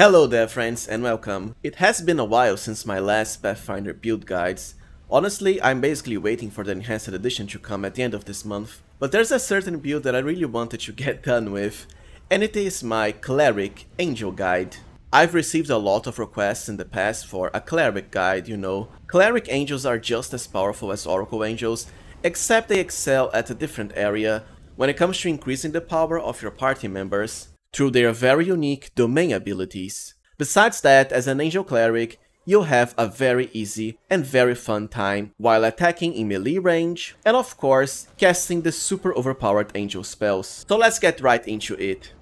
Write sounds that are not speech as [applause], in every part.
Hello there friends and welcome. It has been a while since my last Pathfinder build guides. Honestly, I'm basically waiting for the enhanced edition to come at the end of this month. But there's a certain build that I really wanted to [laughs] get done with, and it is my Cleric Angel Guide. I've received a lot of requests in the past for a Cleric guide, you know. Cleric Angels are just as powerful as Oracle Angels, except they excel at a different area when it comes to increasing the power of your party members through their very unique domain abilities. Besides that, as an Angel Cleric, you'll have a very easy and very fun time while attacking in melee range, and of course, casting the super overpowered angel spells. So let's get right into it.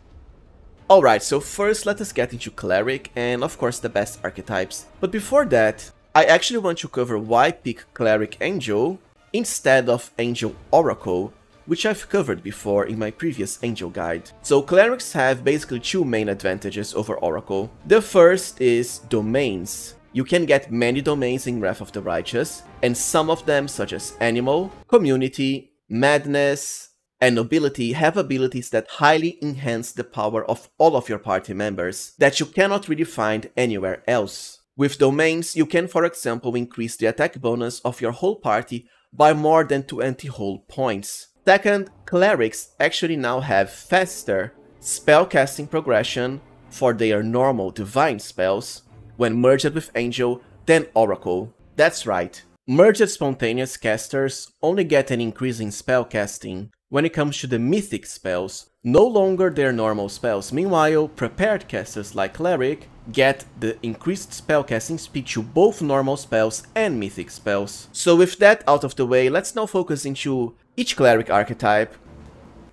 Alright, so first let us get into Cleric and of course the best archetypes. But before that, I actually want to cover why pick Cleric Angel instead of Angel Oracle, which I've covered before in my previous Angel guide. So clerics have basically two main advantages over Oracle. The first is domains. You can get many domains in Wrath of the Righteous, and some of them such as Animal, Community, Madness, and Nobility have abilities that highly enhance the power of all of your party members that you cannot really find anywhere else. With domains, you can for example increase the attack bonus of your whole party by more than 20 whole points. Second, clerics actually now have faster spellcasting progression for their normal divine spells when merged with angel than oracle. That's right, merged spontaneous casters only get an increase in spellcasting when it comes to the mythic spells, no longer their normal spells. Meanwhile, prepared casters like cleric get the increased spellcasting speed to both normal spells and mythic spells. So with that out of the way, let's now focus into each cleric archetype.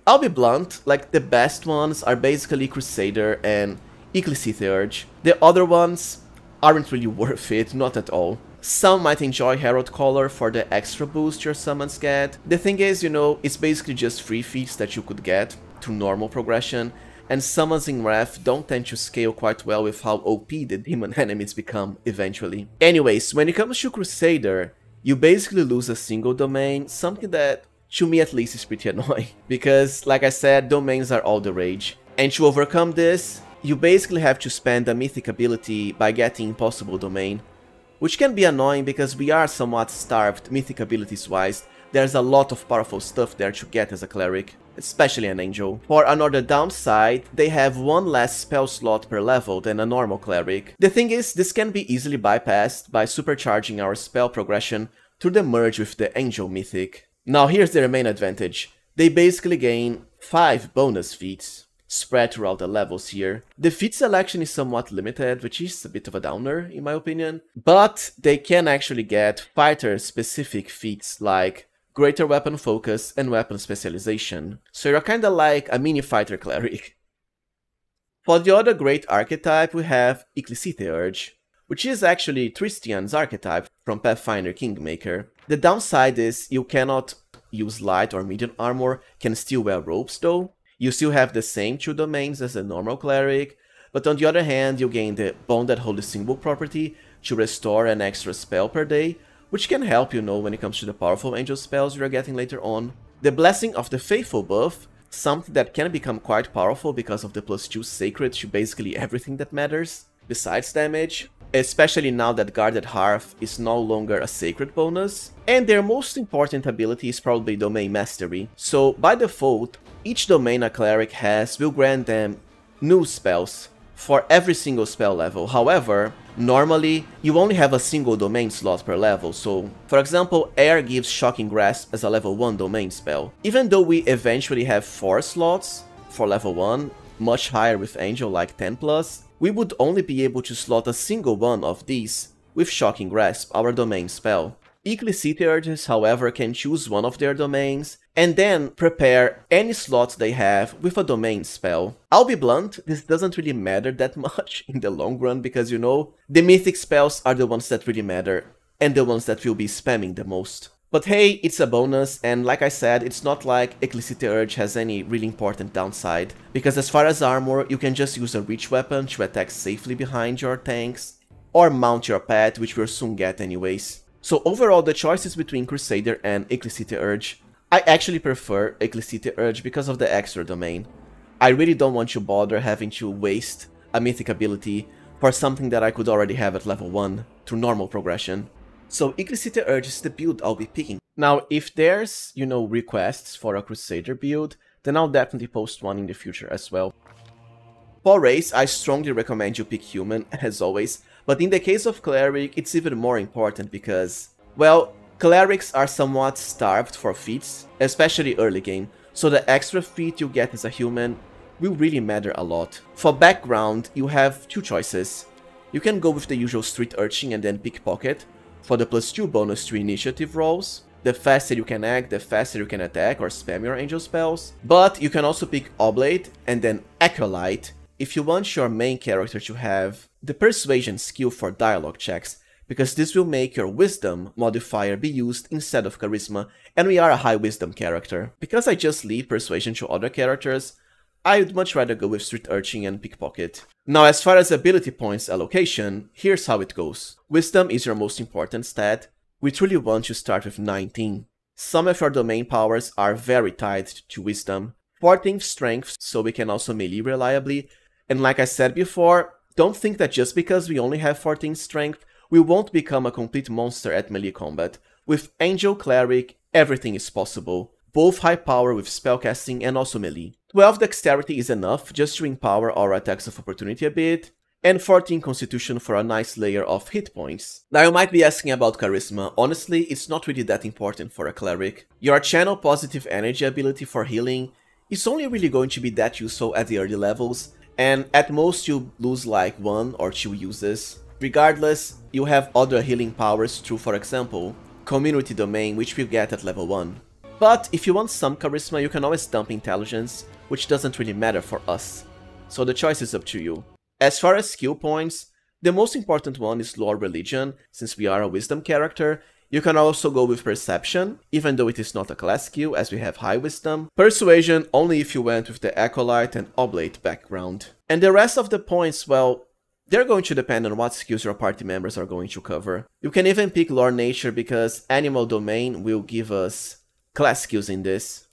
I'll be blunt, like the best ones are basically Crusader and Ecclesitheurge. The other ones aren't really [laughs] worth it, not at all. Some might enjoy Herald Caller for the extra boost your summons get. The thing is, you know, it's basically just free feats that you could get to normal progression, and summons in Wrath don't tend to scale quite well with how OP the demon [laughs] enemies become eventually. Anyways, when it comes to Crusader, you basically lose a single domain, something that to me at least is pretty [laughs] annoying. Because, like I said, domains are all the rage. And to overcome this, you basically have to spend a mythic ability by getting Impossible Domain. Which can be annoying because we are somewhat starved mythic abilities wise, there's a lot of powerful stuff there to get as a cleric, especially an angel. For another downside, they have one less spell slot per level than a normal cleric. The thing is, this can be easily bypassed by supercharging our spell progression through the merge with the angel mythic. Now here's their main advantage. They basically gain 5 bonus feats spread throughout the levels here. The feat selection is somewhat limited, which is a bit of a downer in my opinion, but they can actually get fighter-specific feats like greater weapon focus and weapon specialization, so you're kinda like a mini fighter cleric. For the other great archetype we have Ecclesitheurge, which is actually Tristian's archetype from Pathfinder Kingmaker. The downside is you cannot use light or medium armor, can still wear robes though. You still have the same two domains as a normal cleric, but on the other hand you gain the Bonded Holy Symbol property to restore an extra spell per day, which can help you know when it comes to the powerful angel spells you are getting later on. The Blessing of the Faithful buff, something that can become quite powerful because of the plus 2 sacred to basically everything that matters, besides damage especially now that Guarded Hearth is no longer a sacred bonus. And their most important ability is probably Domain Mastery. So by default, each domain a cleric has will grant them new spells for every single spell level. However, normally you only have a single domain slot per level, so for example, Air gives Shocking Grasp as a level 1 domain spell. Even though we eventually have 4 slots for level 1, much higher with Angel like 10 plus, we would only be able to slot a single one of these with Shocking Grasp, our domain spell. Ecclesitheurges, however, can choose one of their domains and then prepare any slot they have with a domain spell. I'll be blunt, this doesn't really matter that [laughs] much in the long run because you know, the mythic spells are the ones that really matter and the ones that will be spamming the most. But hey, it's a bonus, and like I said, it's not like Ecclesitheurge has any really important downside, because as far as armor, you can just use a reach weapon to attack safely behind your tanks, or mount your pet, which we'll soon get anyways. So overall, the choices between Crusader and Ecclesitheurge. I actually prefer Ecclesitheurge because of the extra domain. I really don't want to bother having to waste a mythic ability for something that I could already have at level 1 through normal progression. So Ecclesitheurge is the build I'll be picking. Now, if there's, you know, requests for a Crusader build, then I'll definitely post one in the future as well. For race, I strongly recommend you pick human, [laughs] as always, but in the case of cleric, it's even more important because, well, clerics are somewhat starved for feats, especially early game, so the extra feat you get as a human will really matter a lot. For background, you have two choices. You can go with the usual street urchin and then pickpocket, for the plus 2 bonus to initiative rolls, the faster you can act, the faster you can attack or spam your angel spells. But you can also pick Oblate and then Acolyte if you want your main character to have the persuasion skill for dialogue checks, because this will make your wisdom modifier be used instead of charisma, and we are a high wisdom character. Because I just leave persuasion to other characters, I would much rather go with street urchin and pickpocket. Now as far as ability points allocation, here's how it goes. Wisdom is your most important stat, we truly want to start with 19. Some of our domain powers are very tied to wisdom. 14th strength, so we can also melee reliably. And like I said before, don't think that just because we only have 14 strength, we won't become a complete monster at melee combat. With Angel Cleric, everything is possible. Both high power with spellcasting and also melee. 12 dexterity is enough just to empower our attacks of opportunity a bit, and 14 constitution for a nice layer of hit points. Now you might be asking about charisma, honestly it's not really that important for a cleric. Your channel positive energy ability for healing is only really going to be that useful at the early levels, and at most you lose like one or two uses. Regardless, you have other healing powers through for example, community domain which we get at level 1. But if you want some charisma you can always dump intelligence, which doesn't really matter for us. So the choice is up to you. As far as skill points, the most important one is Lore Religion, since we are a Wisdom character. You can also go with Perception, even though it is not a class skill as we have High Wisdom. Persuasion only if you went with the Acolyte and Oblate background. And the rest of the points, well, they're going to depend on what skills your party members are going to cover. You can even pick Lore Nature because Animal Domain will give us class skills in this.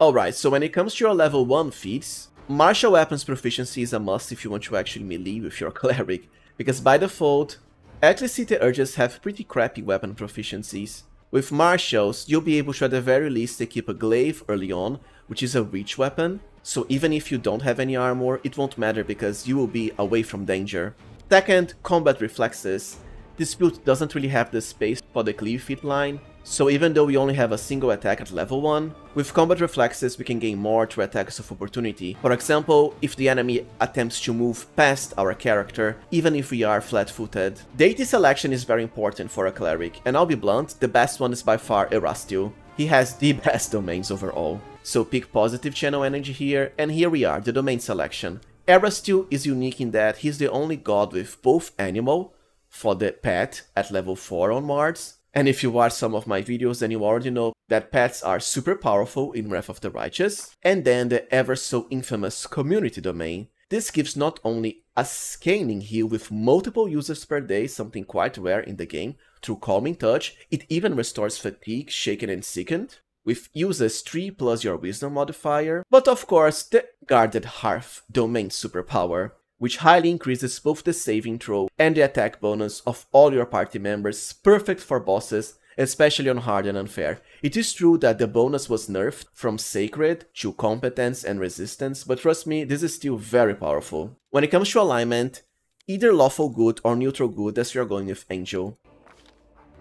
Alright, so when it comes to your level 1 feats, Martial weapons proficiency is a must if you want to actually melee with your [laughs] cleric, because by default, Ecclesitheurges have pretty crappy weapon proficiencies. With martials, you'll be able to at the very least equip a glaive early on, which is a reach weapon, so even if you don't have any armor, it won't matter because you will be away from danger. Second, combat reflexes. This build doesn't really have the space for the cleave feat line, so even though we only have a single attack at level 1, with combat reflexes we can gain more through attacks of opportunity. For example, if the enemy attempts to move past our character, even if we are flat-footed. Deity selection is very important for a cleric, and I'll be blunt, the best one is by far Erastil. He has [laughs] the best domains overall. So pick positive channel energy here, and here we are, the domain selection. Erastil is unique in that he's the only god with both animal, for the pet at level 4 on Mars, and if you watch some of my videos, then you already know that pets are super powerful in Wrath of the Righteous. And then the ever so infamous community domain. This gives not only a scaling heal with multiple users per day, something quite rare in the game, through Calming Touch, it even restores Fatigue, Shaken and Sickened, with uses 3 plus your Wisdom modifier, but of course the Guarded Hearth domain superpower which highly increases both the saving throw and the attack bonus of all your party members, perfect for bosses, especially on hard and unfair. It is true that the bonus was nerfed from sacred to competence and resistance, but trust me, this is still very powerful. When it comes to alignment, either lawful good or neutral good as you're going with angel.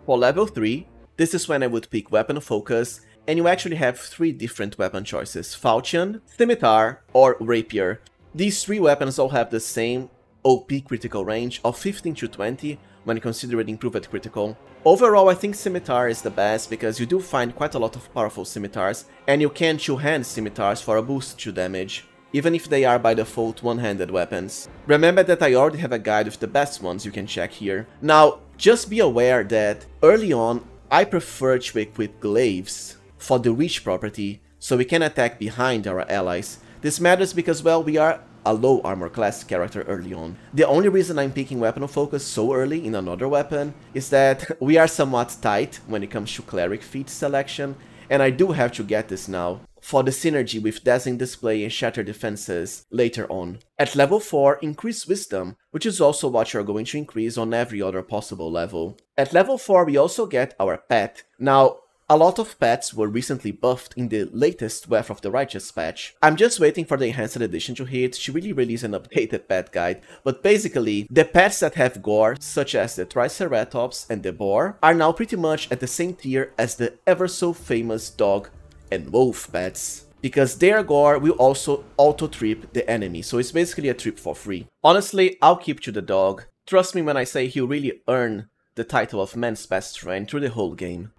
For level 3, this is when I would pick weapon focus, and you actually have three different weapon choices, Falchion, Scimitar, or Rapier, these three weapons all have the same OP critical range of 15 to 20 when considered improved critical. Overall, I think Scimitar is the best because you do find quite a lot of powerful Scimitars, and you can two-hand Scimitars for a boost to damage, even if they are by default one-handed weapons. Remember that I already have a guide with the best ones you can check here. Now, just be aware that early on, I prefer to equip glaives for the reach property, so we can attack behind our allies, this matters because, well, we are a low armor class character early on. The only reason I'm picking weapon of focus so early in another weapon is that [laughs] we are somewhat tight when it comes to cleric feat selection, and I do have to get this now. for the synergy with Dazzling Display and Shatter Defenses later on. At level 4, increase Wisdom, which is also what you're going to increase on every other possible level. At level 4 we also get our pet. Now, a lot of pets were recently buffed in the latest Wrath of the Righteous patch. I'm just waiting for the Enhanced Edition to hit to really release an updated pet guide, but basically, the pets that have gore, such as the Triceratops and the boar, are now pretty much at the same tier as the ever so famous dog and wolf pets because their gore will also auto-trip the enemy, so it's basically a trip for free. Honestly, I'll keep to the dog. Trust me when I say he'll really earn the title of man's best friend through the whole game.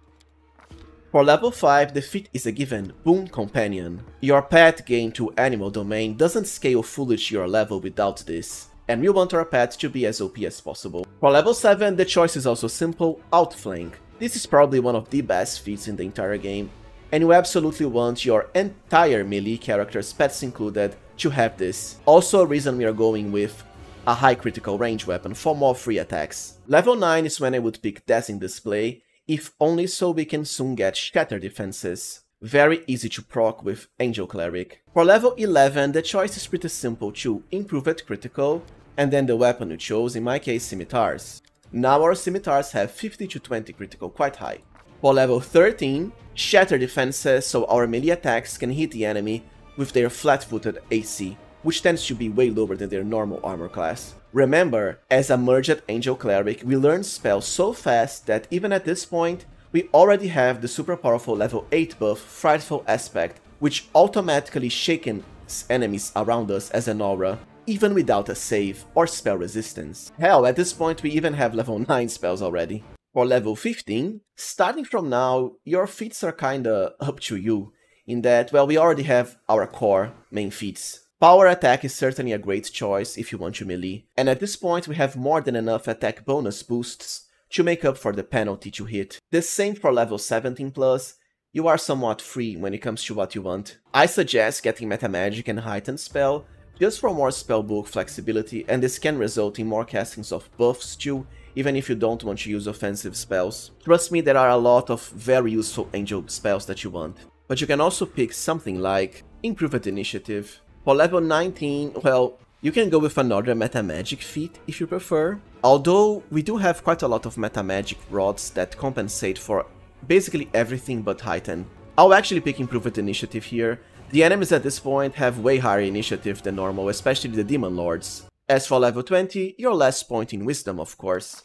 For level 5, the feat is a given Boon Companion. Your pet gained to Animal Domain doesn't scale fully to your level without this, and we want our pet to be as OP as possible. For level 7, the choice is also simple, Outflank. This is probably one of the best feats in the entire game, and you absolutely want your entire melee characters, pets included, to have this. Also a reason we are going with a high critical range weapon for more free attacks. Level 9 is when I would pick Dazzling Display, if only so we can soon get Shatter defenses. Very easy to proc with Angel Cleric. For level 11, the choice is pretty simple to improve at critical, and then the weapon you chose, in my case scimitars. Now our scimitars have 50 to 20 critical, quite high. For level 13, Shatter defenses so our melee attacks can hit the enemy with their flat-footed AC, which tends to be way lower than their normal armor class. Remember, as a merged Angel Cleric, we learn spells so fast that even at this point, we already have the super powerful level 8 buff Frightful Aspect, which automatically shakens enemies around us as an aura, even without a save or spell resistance. Hell, at this point we even have level 9 spells already. For level 15, starting from now, your feats are kinda up to you, in that, well, we already have our core main feats, Power attack is certainly a great choice if you want to melee, and at this point we have more than enough attack bonus boosts to make up for the penalty to hit. The same for level 17 plus, you are somewhat free when it comes to what you want. I suggest getting Metamagic and Heightened Spell, just for more spellbook flexibility, and this can result in more castings of buffs too, even if you don't want to use offensive spells. Trust me, there are a lot of very useful angel spells that you want. But you can also pick something like Improved Initiative, for level 19, well, you can go with another Metamagic feat if you prefer. Although we do have quite a lot of Metamagic rods that compensate for basically everything but Heighten. I'll actually pick Improved Initiative here. The enemies at this point have way higher initiative than normal, especially the Demon Lords. As for level 20, your last point in Wisdom, of course.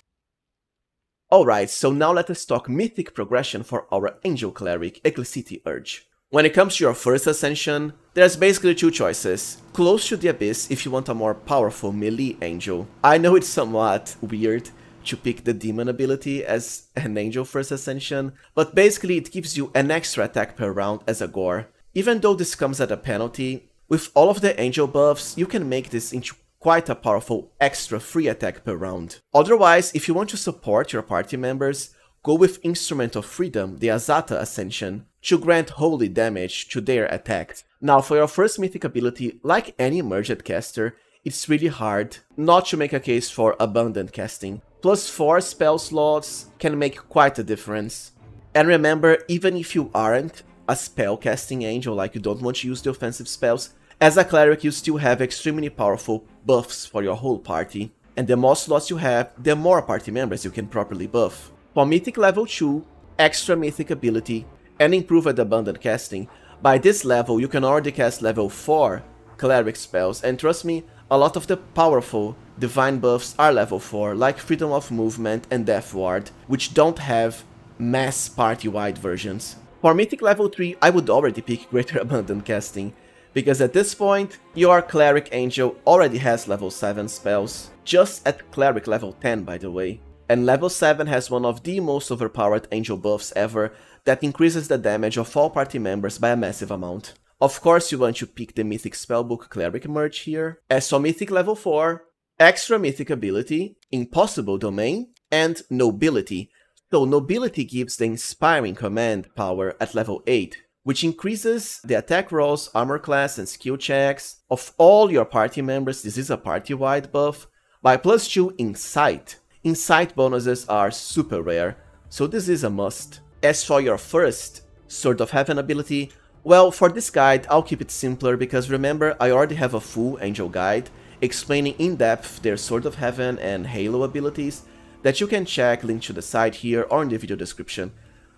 Alright, so now let us talk Mythic progression for our Angel Cleric, Ecclesitheurge. When it comes to your first ascension, there's basically two choices. Close to the Abyss if you want a more powerful melee angel. I know it's somewhat weird to pick the demon ability as an angel first ascension, but basically it gives you an extra attack per round as a gore. Even though this comes at a penalty, with all of the angel buffs, you can make this into quite a powerful extra free attack per round. Otherwise, if you want to support your party members, go with Instrument of Freedom, the Azata Ascension, to grant holy damage to their attacks. Now for your first mythic ability, like any merged caster, it's really hard not to make a case for abundant casting. Plus 4 spell slots can make quite a difference. And remember, even if you aren't a spell casting angel, like you don't want to use the offensive spells, as a cleric you still have extremely powerful buffs for your whole party. And the more slots you have, the more party members you can properly buff. For Mythic level 2, extra Mythic ability and improved abundant casting, by this level you can already cast level 4 cleric spells and trust me, a lot of the powerful divine buffs are level 4 like freedom of movement and death ward which don't have mass party-wide versions. For mythic level 3 I would already pick [laughs] greater abundant casting because at this point your cleric angel already has level 7 spells, just at cleric level 10 by the way. And level 7 has one of the most overpowered angel buffs ever that increases the damage of all party members by a massive amount. Of course you want to pick the Mythic Spellbook Cleric merge here. As for Mythic level 4, extra Mythic ability, Impossible Domain, and Nobility. So Nobility gives the Inspiring Command power at level 8, which increases the attack rolls, armor class, and skill checks of all your party members, this is a party-wide buff, by plus 2 Insight. Insight bonuses are super rare, so this is a must. As for your first Sword of Heaven ability, Well, for this guide, I'll keep it simpler because remember, I already have a full Angel guide explaining in depth their Sword of Heaven and Halo abilities that you can check linked to the side here or in the video description.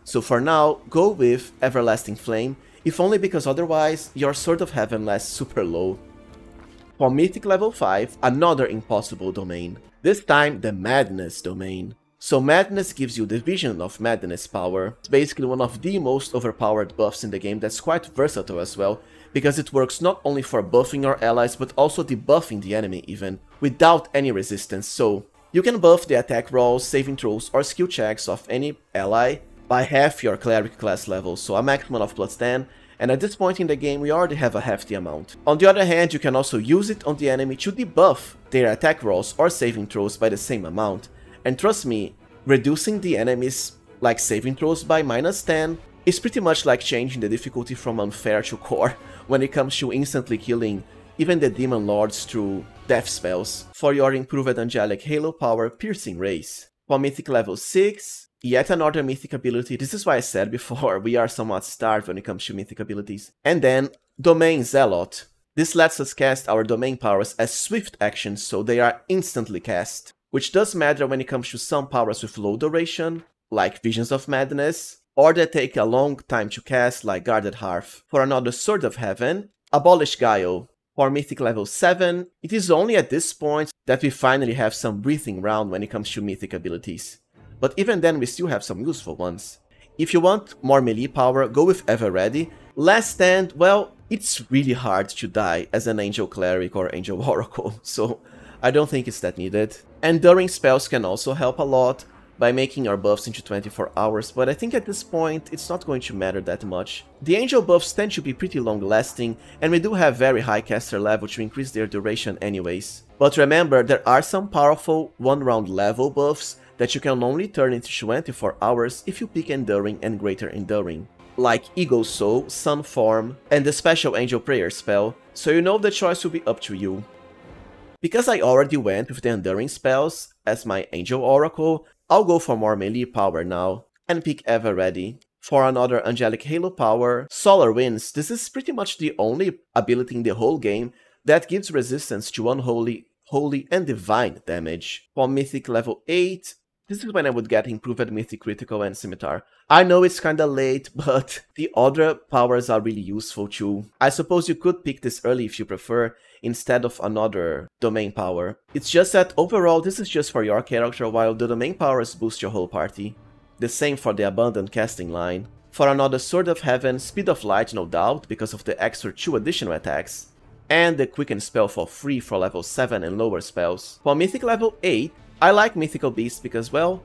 So for now, go with Everlasting Flame, if only because otherwise your Sword of Heaven lasts super low. For Mythic level 5, another impossible domain. This time the Madness domain. So Madness gives you the Vision of Madness power. It's basically one of the most overpowered buffs in the game that's quite versatile as well, because it works not only for buffing your allies but also debuffing the enemy even, without any resistance. So you can buff the attack rolls, saving throws or skill checks of any ally by half your cleric class level, so a maximum of plus 10, and at this point in the game we already have a hefty amount. On the other hand, you can also use it on the enemy to debuff their attack rolls or saving throws by the same amount, and trust me, reducing the enemy's like saving throws by minus 10 is pretty much like changing the difficulty from unfair to core [laughs] when it comes to instantly killing even the demon lords through death spells for your improved angelic halo power piercing rays. For mythic level 6, yet another mythic ability, this is why I said before, [laughs] we are somewhat starved when it comes to mythic abilities. And then Domain Zealot. This lets us cast our domain powers as swift actions so they are instantly cast, which does matter when it comes to some powers with low duration, like Visions of Madness, or that take a long time to cast like Guarded Hearth. For another Sword of Heaven, Abolish Guile, for Mythic level 7, it is only at this point that we finally have some breathing round when it comes to Mythic abilities. But even then we still have some useful ones. If you want more melee power, go with Ever Ready. Last Stand, well, it's really hard to die as an Angel Cleric or Angel [laughs] Oracle, so I don't think it's that needed. Enduring spells can also help a lot, by making our buffs into 24 hours, but I think at this point it's not going to matter that much. The angel buffs tend to be pretty long lasting, and we do have very high caster level to increase their duration anyways. But remember, there are some powerful 1 round level buffs that you can only turn into 24 hours if you pick Enduring and Greater Enduring, like Eagle Soul, Sun Form, and the special Angel Prayer spell, so you know the choice will be up to you. Because I already went with the Enduring spells as my Angel Oracle, I'll go for more melee power now, and pick Ever Ready. For another Angelic Halo power, Solar Winds, this is pretty much the only ability in the whole game that gives resistance to unholy, holy and divine damage. For Mythic level 8, this is when I would get improved Mythic Critical and Scimitar. I know it's kinda late, [laughs] but the other powers are really useful too. I suppose you could pick this early if you prefer, instead of another domain power. It's just that overall this is just for your character while the domain powers boost your whole party. The same for the abundant casting line. For another Sword of Heaven, Speed of Light no doubt because of the extra 2 additional attacks. And the Quicken spell for free for level 7 and lower spells. For Mythic level 8, I like Mythical Beast because well,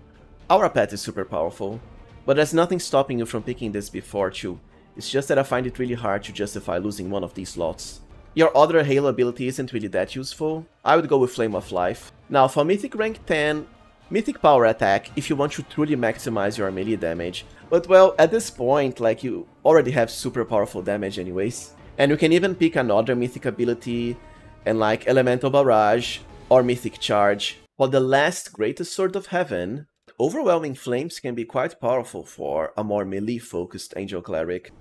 our pet is super powerful. But there's nothing stopping you from picking this before too. It's just that I find it really hard to justify losing one of these slots. Your other Halo ability isn't really that useful. I would go with Flame of Life. Now for Mythic rank 10, Mythic Power Attack if you want to truly maximize your melee damage. But well, at this point, like you already have super powerful damage anyways. And you can even pick another Mythic ability and like Elemental Barrage or Mythic Charge. For the last Greatest Sword of Heaven, Overwhelming Flames can be quite powerful for a more melee-focused Angel Cleric.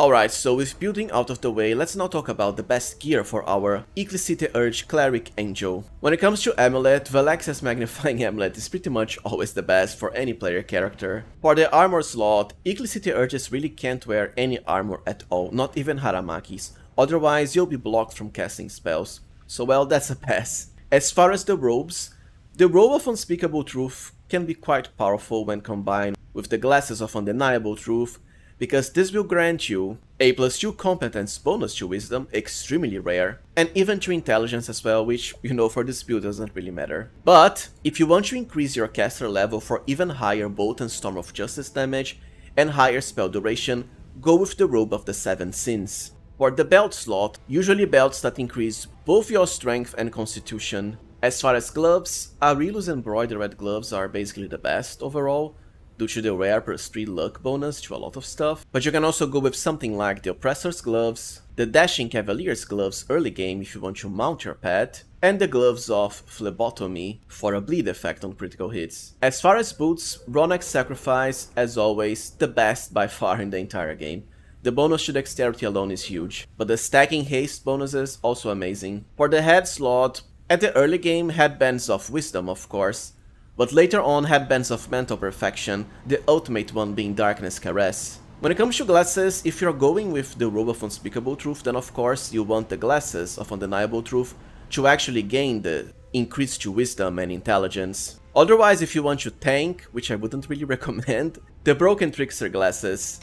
Alright, so with building out of the way, let's now talk about the best gear for our Ecclesitheurge Cleric Angel. When it comes to Amulet, Velexa's Magnifying [laughs] Amulet is pretty much always the best for any player character. For the armor slot, Ecclesitheurges really can't wear any armor at all, not even Haramaki's, otherwise you'll be blocked from casting spells. So well, that's a pass. [laughs] As far as the robes, the robe of Unspeakable Truth can be quite powerful when combined with the Glasses of Undeniable Truth, because this will grant you a plus 2 competence bonus to wisdom, extremely rare, and even to intelligence as well, which, you know, for this build doesn't really matter. But, if you want to increase your caster level for even higher Bolt and Storm of Justice damage, and higher spell duration, go with the Robe of the Seven Sins. For the belt slot, usually belts that increase both your strength and constitution. As far as gloves, Arilus embroidered gloves are basically the best overall, due to the rare plus 3 luck bonus to a lot of stuff, but you can also go with something like the Oppressor's Gloves, the Dashing Cavalier's Gloves early game if you want to mount your pet, and the Gloves of Phlebotomy for a bleed effect on critical hits. As far as boots, Ronag's Sacrifice, as always, the best by far in the entire game. The bonus to dexterity alone is huge, but the stacking haste bonuses also amazing. For the head slot, at the early game had bands of wisdom of course, but later on had bands of mental perfection, the ultimate one being darkness caress. When it comes to glasses, if you're going with the robe of unspeakable truth, then of course you want the glasses of undeniable truth to actually gain the increase to wisdom and intelligence. Otherwise, if you want to tank, which I wouldn't really [laughs] recommend, the broken trickster glasses.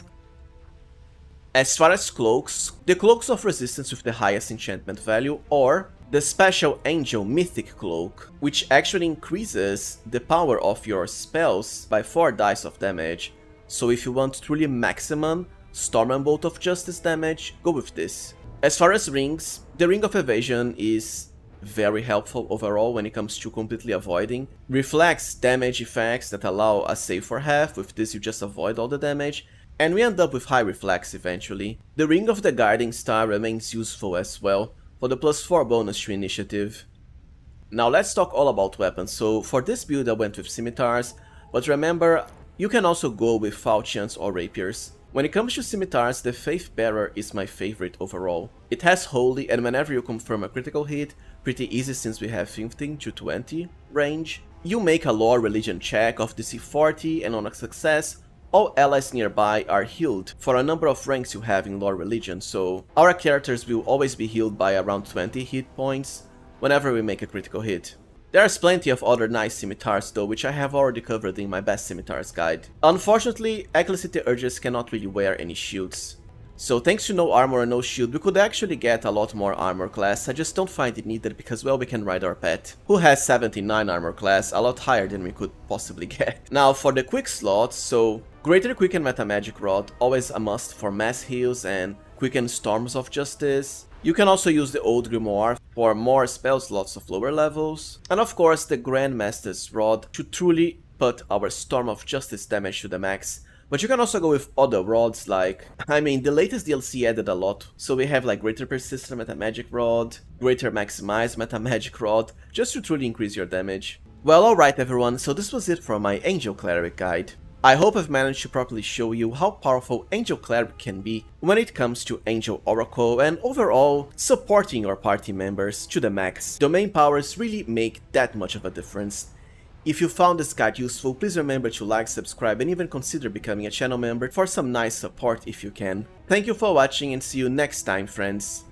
As far as cloaks, the cloaks of resistance with the highest enchantment value or the special angel mythic cloak, which actually increases the power of your spells by 4 dice of damage. So if you want truly maximum Storm and Bolt of Justice damage, go with this. As far as rings, the Ring of Evasion is very helpful overall when it comes to completely avoiding. Reflects damage effects that allow a save for half, with this you just avoid all the damage, and we end up with high reflex eventually. The Ring of the Guiding Star remains useful as well, for the plus 4 bonus to initiative. Now let's talk all about weapons, so for this build I went with scimitars, but remember, you can also go with falchions or rapiers. When it comes to scimitars, the Faith Bearer is my favorite overall. It has Holy and whenever you confirm a critical hit, pretty easy since we have 15 to 20 range, you make a Lore Religion check of DC 40 and on a success, all allies nearby are healed for a number of ranks you have in Lore Religion, so our characters will always be healed by around 20 hit points whenever we make a critical hit. There's plenty of other nice scimitars though, which I have already covered in my best scimitars guide. Unfortunately, Ecclesitheurges cannot really wear any shields. So thanks to no armor and no shield, we could actually get a lot more armor class, I just don't find it needed because well we can ride our pet, who has 79 armor class, a lot higher than we could possibly [laughs] get. Now for the quick slots, so Greater Quicken Meta Magic Rod, always a must for mass heals and quicken Storms of Justice. You can also use the Old Grimoire for more spell slots of lower levels. And of course the Grandmaster's Rod to truly put our Storm of Justice damage to the max but you can also go with other rods like, I mean, the latest DLC added a lot. So we have like Greater Persistent Meta Magic Rod, Greater Maximize Meta Magic Rod, just to truly increase your damage. Well, alright everyone, so this was it for my Angel Cleric guide. I hope I've managed to properly show you how powerful Angel Cleric can be when it comes to Angel Oracle and overall supporting your party members to the max. Domain powers really make that much of a difference if you found this guide useful, please remember to like, subscribe and even consider becoming a channel member for some nice support if you can. Thank you for watching and see you next time friends.